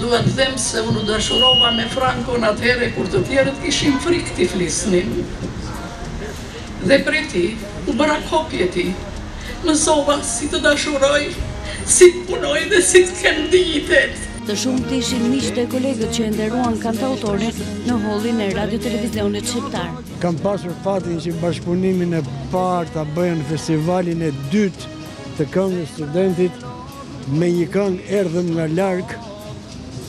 Duhet të them se unë u dashurova me Frankon atëherë kur të tjerët kishin frikë t'i flisnin. Dhe prej tij u bëra kopje e tij. Mësova si të dashuroj, si të punoj dhe si të kem dinjitet. Të shumtë ishin miqtë e kolegët që e nderuan kantautorin në hollin e Radiotelevizionit Shqiptar. Kam pasur fatin që bashkëpunimin e parë ta bëja në festivalin e dytë të Këngës së Studentit, Me një këngë erdhëm nga larg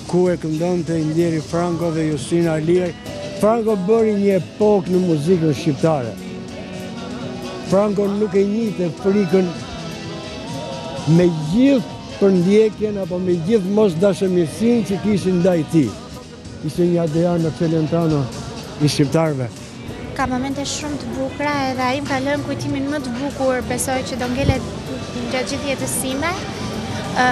ku e këndonte i ndjeri Franko dhe Justina Aliaj. Franko bëri një epokë në muzikën shqiptare. Franko nuk e njihte frikën me gjithë përndjekjen apo me gjithë mosdashamirësinë që kishin ndaj tij. Ishte një Adriano Celentano i shqiptarëve. Ka momente shumë të bukura edhe ai më ka lënë kujtimin më të bukur, besoj që do ngelet gjatë gjithë jetës sime. Ë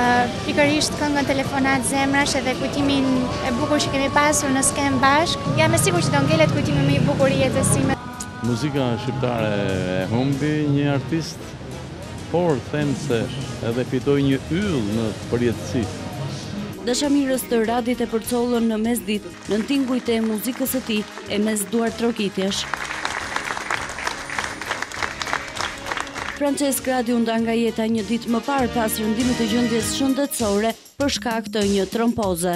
pikërisht këngën Telefonatë zemrash edhe kujtimin e bukur që kemi pasur në skenë bashkë. Jam e sigurt që do ngelet kujtimi më i bukur i jetës sime. Muzika shqiptare e humbi një artist. Por them se edhe fitoi një yll në përjetësi. Dashamirës të Radit e përcollën në mesditë, nën tingujt e muzikës së tij e mes duartrokitjesh. Françesk Radi u nda nga jeta një ditë më parë pas rëndimit të gjendjes shëndetësore për shkak të një tromboze.